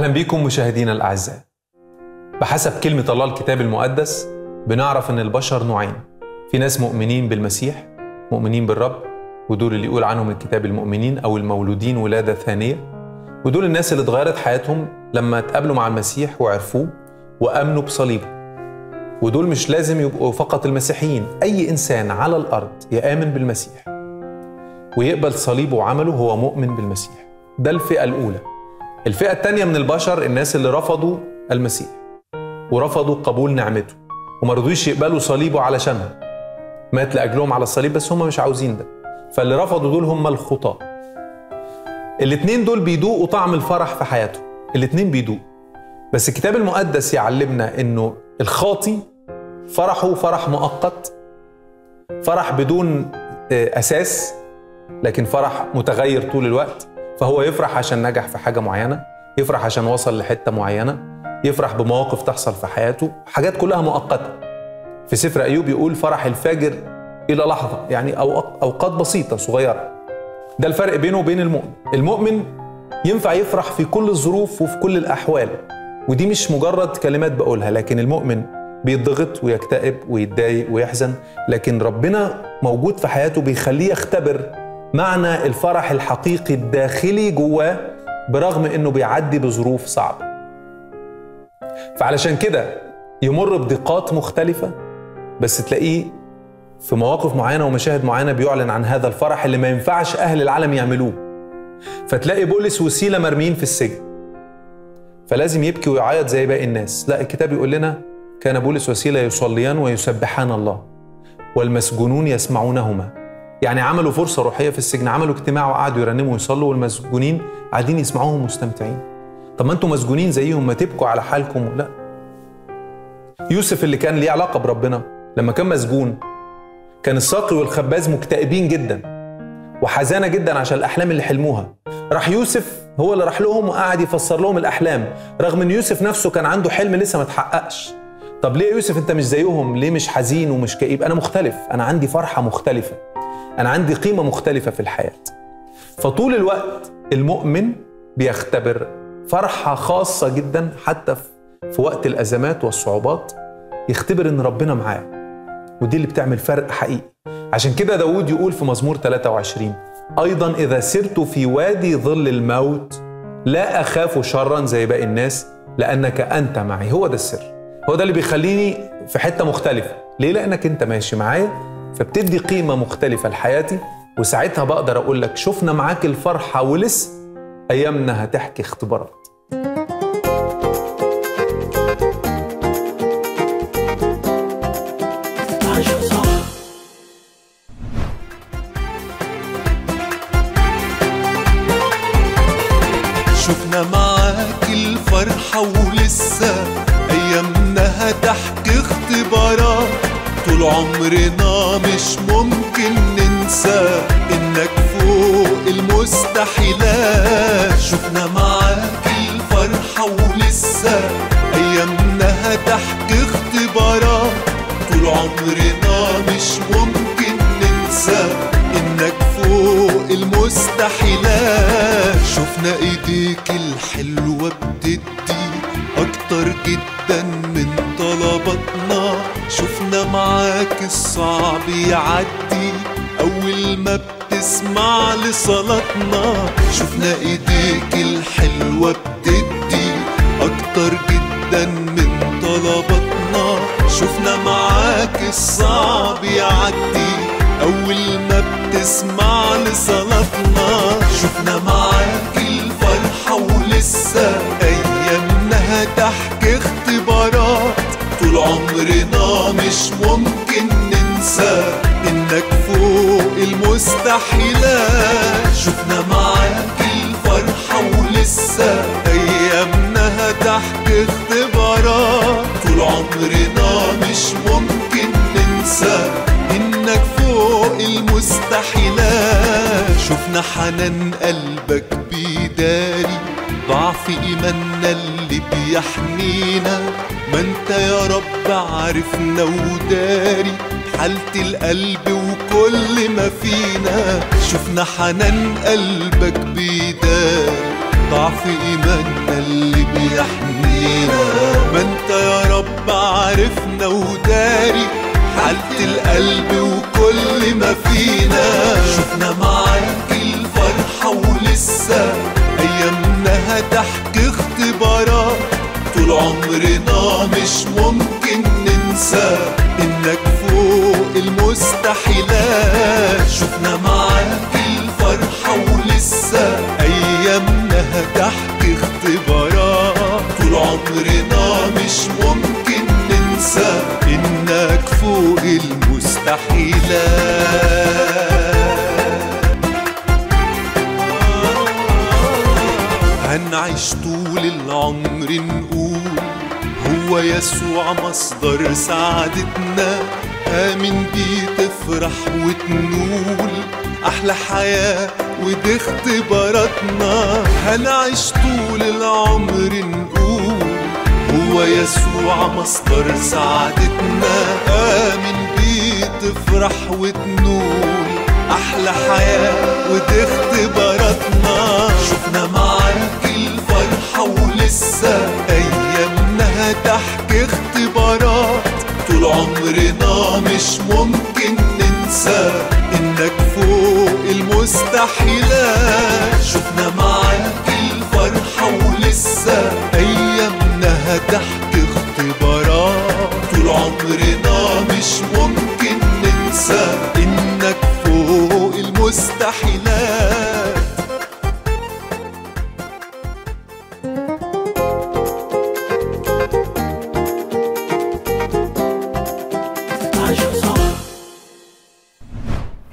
أهلا بكم مشاهدينا الأعزاء. بحسب كلمة الله الكتاب المقدس بنعرف إن البشر نوعين. في ناس مؤمنين بالمسيح مؤمنين بالرب ودول اللي يقول عنهم الكتاب المؤمنين أو المولودين ولادة ثانية. ودول الناس اللي اتغيرت حياتهم لما اتقابلوا مع المسيح وعرفوه وآمنوا بصليبه. ودول مش لازم يبقوا فقط المسيحيين. أي إنسان على الأرض يآمن بالمسيح ويقبل صليبه وعمله هو مؤمن بالمسيح. ده الفئة الأولى. الفئة التانية من البشر الناس اللي رفضوا المسيح ورفضوا قبول نعمته وما رضوش يقبلوا صليبه علشانها. مات لأجلهم على الصليب بس هم مش عاوزين ده. فاللي رفضوا دول هم الخطاة. الاتنين دول بيدوقوا طعم الفرح في حياتهم. الاتنين بيدوقوا. بس الكتاب المقدس يعلمنا إنه الخاطي فرحه فرح مؤقت فرح بدون أساس لكن فرح متغير طول الوقت. فهو يفرح عشان نجح في حاجة معينة يفرح عشان وصل لحتة معينة يفرح بمواقف تحصل في حياته حاجات كلها مؤقتة. في سفر أيوب يقول فرح الفاجر إلى لحظة يعني أو أوقات بسيطة صغيرة. ده الفرق بينه وبين المؤمن. المؤمن ينفع يفرح في كل الظروف وفي كل الأحوال ودي مش مجرد كلمات بقولها لكن المؤمن بيتضغط ويكتئب ويتضايق ويحزن لكن ربنا موجود في حياته بيخليه يختبر معنى الفرح الحقيقي الداخلي جواه برغم إنه بيعدي بظروف صعبة. فعلشان كده يمر بضيقات مختلفة بس تلاقيه في مواقف معينة ومشاهد معينة بيعلن عن هذا الفرح اللي ما ينفعش أهل العالم يعملوه. فتلاقي بولس وسيلة مرميين في السجن. فلازم يبكي ويعيط زي باقي الناس. لا الكتاب يقول لنا كان بولس وسيلة يصليان ويسبحان الله والمسجونون يسمعونهما. يعني عملوا فرصة روحية في السجن عملوا اجتماع وقعدوا يرنموا ويصلوا والمسجونين قاعدين يسمعوهم مستمتعين. طب ما أنتوا مسجونين زيهم ما تبكوا على حالكم. لا. يوسف اللي كان ليه علاقة بربنا لما كان مسجون كان الساقي والخباز مكتئبين جدا وحزانة جدا عشان الأحلام اللي حلموها. راح يوسف هو اللي راح لهم وقعد يفسر لهم الأحلام. رغم إن يوسف نفسه كان عنده حلم لسه ما اتحققش. طب ليه يا يوسف أنت مش زيهم؟ ليه مش حزين ومش كئيب؟ أنا مختلف. أنا عندي فرحة مختلفة. أنا عندي قيمة مختلفة في الحياة. فطول الوقت المؤمن بيختبر فرحة خاصة جدا حتى في وقت الأزمات والصعوبات يختبر إن ربنا معاه. ودي اللي بتعمل فرق حقيقي. عشان كده داود يقول في مزمور 23 أيضا إذا سرت في وادي ظل الموت لا أخاف شرا زي باقي الناس لأنك أنت معي. هو ده السر. هو ده اللي بيخليني في حتة مختلفة. ليه؟ لأنك أنت ماشي معايا فبتدي قيمة مختلفة لحياتي وساعتها بقدر أقول لك شفنا معاك الفرحة ولسه أيامنا هتحكي اختبارات. شفنا معاك الفرحة ولسه أيامنا هتحكي اختبارات. طول عمرنا مش ممكن ننسى إنك فوق المستحيلات. شفنا معاك الفرحة ولسه ايامنا هتحكي اختبارات. طول عمرنا مش ممكن ننسى إنك فوق المستحيلات. شفنا إيديك الحلوة بتدي أكتر جدا من طلباتنا شفنا معاك الصعب يعدي. أول ما بتسمع لصلاتنا شفنا إيديك الحلوة بتدي. أكتر جدا من طلباتنا شفنا معاك الصعب يعدي. أول ما بتسمع لصلاتنا عمرنا مش ممكن ننسى إنك فوق المستحيلات. شفنا معاك الفرحة ولسه أيامنا هتحكي اختبارات. طول عمرنا مش ممكن ننسى إنك فوق المستحيلات. شفنا حنان قلبك بيداري ضعف إيماننا اللي بيحمينا. ما أنت يا رب عارفنا وداري حالة القلب وكل ما فينا. شفنا حنان قلبك بيداري ضعف إيماننا اللي بيحمينا. ما أنت يا رب عارفنا وداري حالة القلب وكل ما فينا. شفنا معاك الفرحة ولسه أيامنا هتحكي اختبارات طول عمرنا مش ممكن ننسى إنك فوق المستحيلات شفنا معاك الفرحة ولسه أيامنا هتحكي اختبارات طول عمرنا مش ممكن ننسى إنك فوق المستحيلات يسوع مصدر سعادتنا. آمن بيه تفرح وتنول. أحلى حياة ودي اختباراتنا. هنعيش طول العمر نقول هو يسوع مصدر سعادتنا؟ آمن بيه تفرح وتنول. أحلى حياة ودي اختباراتنا. شفنا معاك الفرحة ولسه مش ممكن ننسى إنك فوق المستحيلات. شفنا معاك الفرحة ولسه أيامنا هتحكي اختبارات. طول عمرنا مش ممكن ننسى إنك فوق المستحيلات.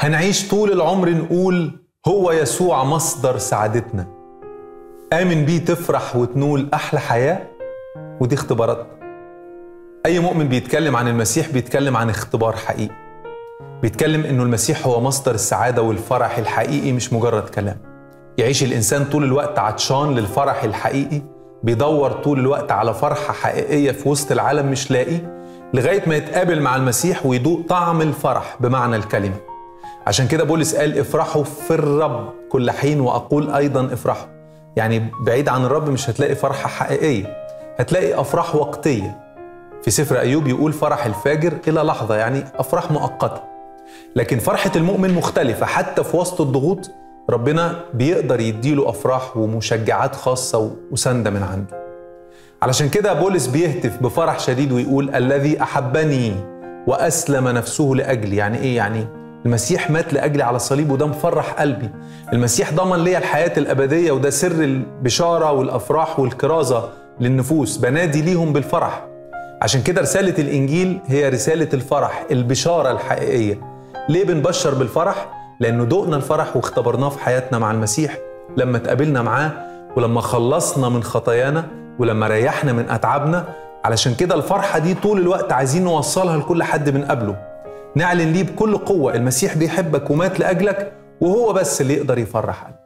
هنعيش طول العمر نقول هو يسوع مصدر سعادتنا. آمن بيه تفرح وتنول أحلى حياة ودي اختباراتنا. أي مؤمن بيتكلم عن المسيح بيتكلم عن اختبار حقيقي. بيتكلم إنه المسيح هو مصدر السعادة والفرح الحقيقي مش مجرد كلام. يعيش الإنسان طول الوقت عطشان للفرح الحقيقي بيدور طول الوقت على فرحة حقيقية في وسط العالم مش لاقي لغاية ما يتقابل مع المسيح ويدوق طعم الفرح بمعنى الكلمة. عشان كده بولس قال افرحوا في الرب كل حين وأقول أيضا افرحوا. يعني بعيد عن الرب مش هتلاقي فرحة حقيقية هتلاقي أفراح وقتية. في سفر أيوب يقول فرح الفاجر إلى لحظة يعني أفراح مؤقتة. لكن فرحة المؤمن مختلفة. حتى في وسط الضغوط ربنا بيقدر يديله أفراح ومشجعات خاصة وسندة من عنده. علشان كده بولس بيهتف بفرح شديد ويقول الذي أحبني وأسلم نفسه لأجلي. يعني إيه يعني؟ المسيح مات لأجلي على الصليب وده مفرح قلبي. المسيح ضمن لي الحياة الأبدية وده سر البشارة والأفراح والكرازة للنفوس. بنادي ليهم بالفرح. عشان كده رسالة الإنجيل هي رسالة الفرح البشارة الحقيقية. ليه بنبشر بالفرح؟ لأنه دقنا الفرح واختبرناه في حياتنا مع المسيح لما تقابلنا معاه ولما خلصنا من خطايانا ولما ريحنا من أتعابنا. علشان كده الفرحة دي طول الوقت عايزين نوصلها لكل حد بنقابله نعلن ليه بكل قوة المسيح بيحبك ومات لأجلك وهو بس اللي يقدر يفرح قلبك